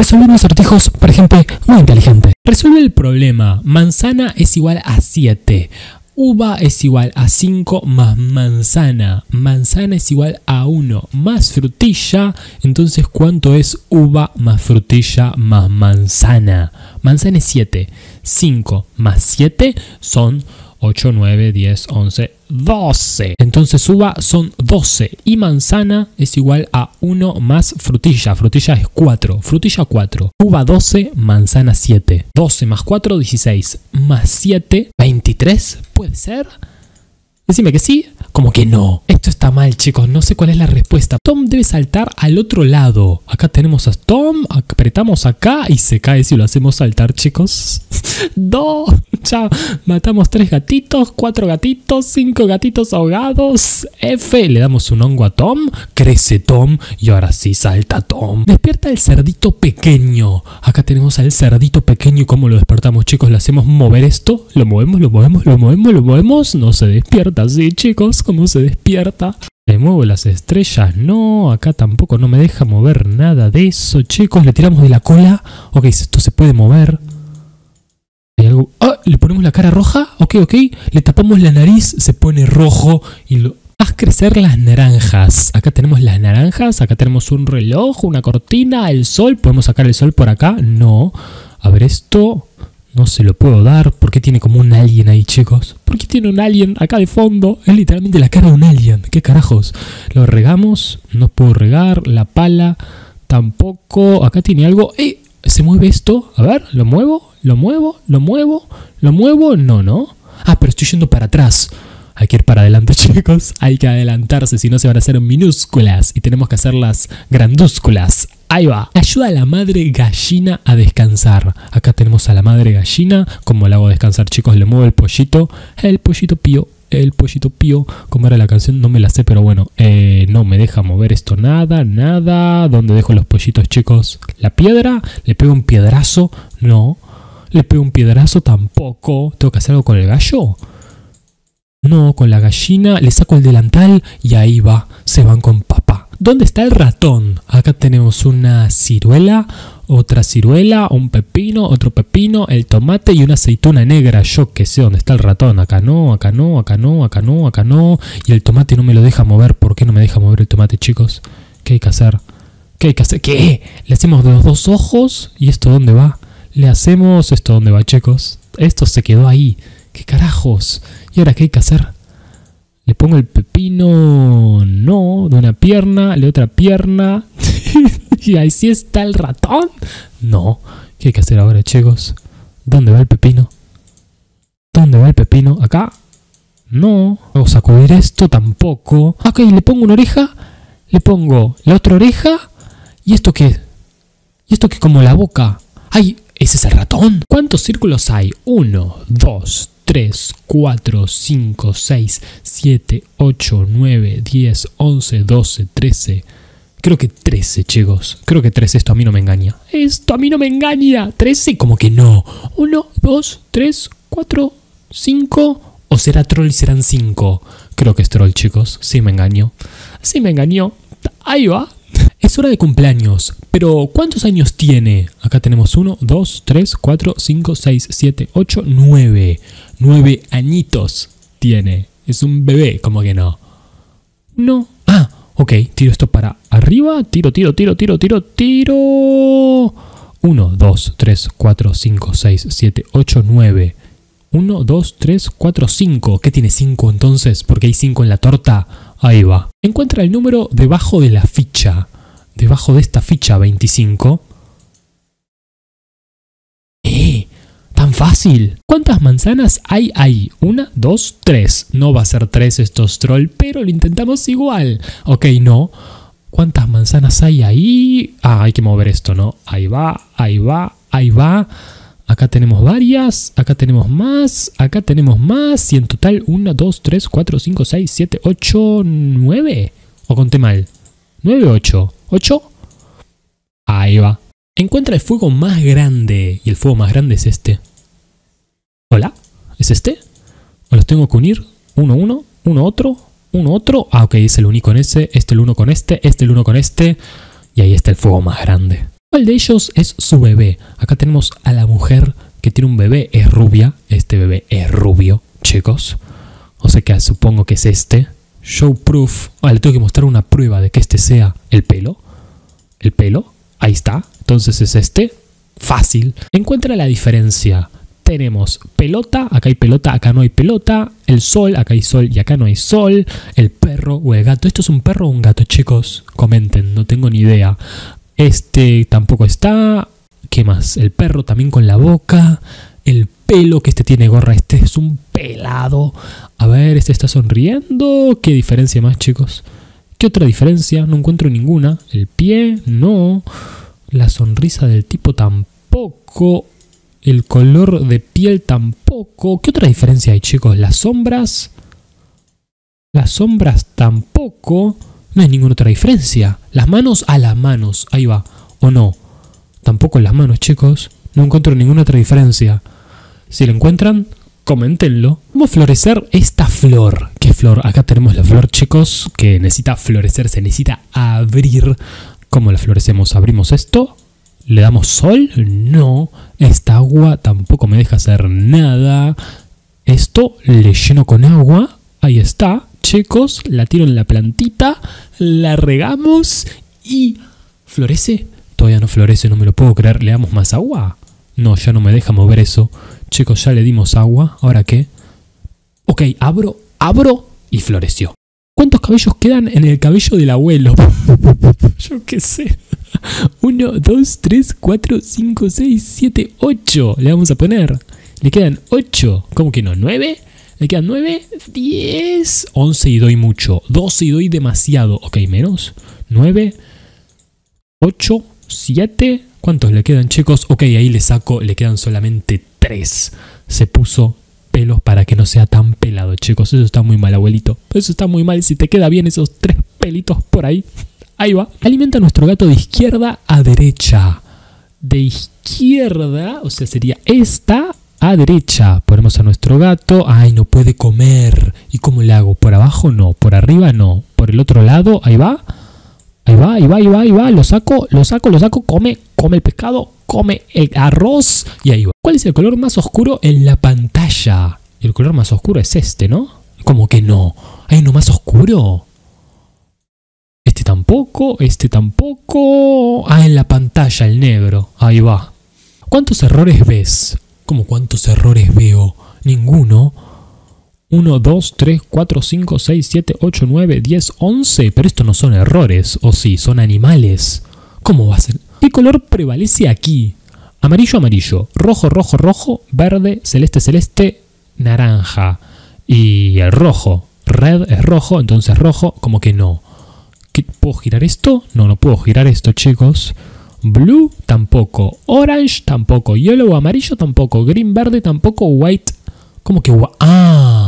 Resolviendo acertijos, por ejemplo, muy inteligente. Resuelve el problema. Manzana es igual a 7. Uva es igual a 5 más manzana. Manzana es igual a 1 más frutilla. Entonces, ¿cuánto es uva más frutilla más manzana? Manzana es 7. 5 más 7 son 8, 9, 10, 11, 12. Entonces uva son 12 y manzana es igual a 1 más frutilla. Frutilla es 4. Frutilla 4. Uva 12, manzana 7. 12 más 4, 16. Más 7, 23. ¿Puede ser? Decime que sí, como que no. Esto está mal, chicos. No sé cuál es la respuesta. Tom debe saltar al otro lado. Acá tenemos a Tom. Apretamos acá y se cae si lo hacemos saltar, chicos. ¡No! Ya matamos tres gatitos, cuatro gatitos, cinco gatitos ahogados. F. Le damos un hongo a Tom. Crece Tom. Y ahora sí salta Tom. Despierta el cerdito pequeño. Acá tenemos al cerdito pequeño. ¿Y cómo lo despertamos, chicos? Le hacemos mover esto. Lo movemos, lo movemos, lo movemos, lo movemos. No se despierta así, chicos. ¿Cómo se despierta? Le muevo las estrellas, no, acá tampoco no me deja mover nada de eso, chicos. Le tiramos de la cola. Ok, esto se puede mover. ¡Ah! Le ponemos la cara roja. Ok, ok. Le tapamos la nariz, se pone rojo y lo... Haz crecer las naranjas. Acá tenemos las naranjas, acá tenemos un reloj, una cortina, el sol. ¿Podemos sacar el sol por acá? No. A ver esto. No se lo puedo dar. ¿Por qué tiene como un alien ahí, chicos? ¿Por qué tiene un alien acá de fondo? Es literalmente la cara de un alien. ¿Qué carajos? Lo regamos. No puedo regar. La pala. Tampoco. Acá tiene algo. ¡Eh! ¿Se mueve esto? A ver, ¿lo muevo? ¿Lo muevo? ¿Lo muevo? ¿Lo muevo? No, no. Ah, pero estoy yendo para atrás. Hay que ir para adelante, chicos. Hay que adelantarse, si no se van a hacer minúsculas. Y tenemos que hacerlas grandúsculas. Ahí va. Ayuda a la madre gallina a descansar. Acá tenemos a la madre gallina. Como la hago descansar, chicos? Le muevo el pollito. El pollito pío. El pollito pío. ¿Cómo era la canción? No me la sé, pero bueno. Eh, no me deja mover esto nada, nada. ¿Dónde dejo los pollitos, chicos? La piedra. Le pego un piedrazo. No. Le pego un piedrazo tampoco. ¿Tengo que hacer algo con el gallo? No, con la gallina le saco el delantal y ahí va, se van con papá. ¿Dónde está el ratón? Acá tenemos una ciruela, otra ciruela, un pepino, otro pepino, el tomate y una aceituna negra. Yo que sé dónde está el ratón. Acá no, acá no, acá no, acá no, acá no. Y el tomate no me lo deja mover. ¿Por qué no me deja mover el tomate, chicos? ¿Qué hay que hacer? ¿Qué hay que hacer? ¿Qué? Le hacemos los dos ojos y esto dónde va. Le hacemos esto dónde va, chicos. Esto se quedó ahí. ¿Qué carajos? ¿Y ahora qué hay que hacer? Le pongo el pepino, no, de una pierna, de otra pierna. y ahí sí está el ratón. No. ¿Qué hay que hacer ahora, chicos? ¿Dónde va el pepino? ¿Dónde va el pepino? ¿Acá? No. Hago sacudir esto tampoco. Ok, le pongo una oreja. Le pongo la otra oreja. ¿Y esto qué? ¿Y esto qué como la boca? ¡Ay! ¿Ese es el ratón? ¿Cuántos círculos hay? Uno, dos, 3, 4, 5, 6, 7, 8, 9, 10, 11, 12, 13. Creo que 13, chicos. Creo que 13. Esto a mí no me engaña. Esto a mí no me engaña. 13, como que no. 1, 2, 3, 4, 5. ¿O será troll y serán 5? Creo que es troll, chicos. Sí me engañó. Sí me engañó. Ahí va. Es hora de cumpleaños, pero ¿cuántos años tiene? Acá tenemos 1, 2, 3, 4, 5, 6, 7, 8, 9. 9 añitos tiene. Es un bebé, como que no. No. Ah, ok, tiro esto para arriba. Tiro, tiro, tiro, tiro, tiro, tiro. 1, 2, 3, 4, 5, 6, 7, 8, 9. 1, 2, 3, 4, 5. ¿Qué tiene 5 entonces? Porque hay 5 en la torta. Ahí va. Encuentra el número debajo de la ficha debajo de esta ficha 25. ¡Eh! ¡Tan fácil! ¿Cuántas manzanas hay ahí? Una, dos, tres. No va a ser tres estos troll, pero lo intentamos igual. Ok, no. ¿Cuántas manzanas hay ahí? Ah, hay que mover esto, ¿no? Ahí va, ahí va, ahí va. Acá tenemos varias, acá tenemos más, acá tenemos más. Y en total, 1, 2, 3, 4, 5, 6, 7, 8, 9. ¿O conté mal? 9, 8. 8. Ahí va. Encuentra el fuego más grande. Y el fuego más grande es este. ¿Hola? ¿Es este? ¿O los tengo que unir? Uno, uno, uno, otro, uno, otro. Ah, ok, es el único con ese, este el uno con este, este el uno con este. Y ahí está el fuego más grande. ¿Cuál de ellos es su bebé? Acá tenemos a la mujer que tiene un bebé, es rubia. Este bebé es rubio, chicos. O sea que supongo que es este. Show proof. Ah, le tengo que mostrar una prueba de que este sea el pelo. El pelo. Ahí está. Entonces es este. Fácil. Encuentra la diferencia. Tenemos pelota, acá hay pelota, acá no hay pelota. El sol, acá hay sol y acá no hay sol. El perro o el gato. ¿Esto es un perro o un gato, chicos? Comenten, no tengo ni idea. Este tampoco está. ¿Qué más? El perro también con la boca. El pelo que este tiene gorra. Este es un pelado. A ver, este está sonriendo. ¿Qué diferencia más, chicos? ¿Qué otra diferencia? No encuentro ninguna. El pie, no. La sonrisa del tipo tampoco. El color de piel tampoco. ¿Qué otra diferencia hay, chicos? Las sombras. Las sombras tampoco. No hay ninguna otra diferencia. Las manos a las manos. Ahí va. ¿O no? Tampoco las manos, chicos. No encuentro ninguna otra diferencia. Si lo encuentran, coméntenlo. ¿Cómo florecer esta flor? ¿Qué flor? Acá tenemos la flor, chicos, que necesita florecer, se necesita abrir. ¿Cómo la florecemos? Abrimos esto, le damos sol, no. Esta agua tampoco me deja hacer nada. Esto le lleno con agua, ahí está. Chicos, la tiro en la plantita, la regamos y florece. Todavía no florece, no me lo puedo creer. ¿Le damos más agua? No, ya no me deja mover eso. Chicos, ya le dimos agua. ¿Ahora qué? Ok, abro, abro y floreció. ¿Cuántos cabellos quedan en el cabello del abuelo? Yo qué sé. 1, 2, 3, 4, 5, 6, 7, 8. Le vamos a poner. Le quedan 8. ¿Cómo que no? ¿9? Le quedan 9, 10, 11 y doy mucho. 12 y doy demasiado. Ok, menos. 9, 8, 7. ¿Cuántos le quedan, chicos? Ok, ahí le saco. Le quedan solamente 3. Se puso pelos para que no sea tan pelado, chicos. Eso está muy mal, abuelito. Eso está muy mal. Si te queda bien esos tres pelitos por ahí. Ahí va. Alimenta a nuestro gato de izquierda a derecha. De izquierda, o sea, sería esta a derecha. Ponemos a nuestro gato. Ay, no puede comer. ¿Y cómo le hago? ¿Por abajo? No. ¿Por arriba? No. ¿Por el otro lado? Ahí va. Ahí va, ahí va, ahí va, ahí va. Lo saco, lo saco, lo saco. Come, come el pescado, come el arroz. Y ahí va. ¿Cuál es el color más oscuro en la pantalla? El color más oscuro es este, ¿no? Como que no. ¿Hay uno más oscuro? Este tampoco, este tampoco. Ah, en la pantalla, el negro. Ahí va. ¿Cuántos errores ves? ¿Cómo cuántos errores veo? Ninguno. 1, 2, 3, 4, 5, 6, 7, 8, 9, 10, 11. Pero estos no son errores, o sí, son animales. ¿Cómo va a ser? ¿Qué color prevalece aquí? Amarillo, amarillo. Rojo, rojo, rojo. Verde, celeste, celeste. Naranja. Y el rojo. Red es rojo, entonces rojo, como que no. ¿Puedo girar esto? No, no puedo girar esto, chicos. Blue tampoco. Orange tampoco. Yellow amarillo tampoco. Green verde tampoco. White. ¿Cómo que? Ah,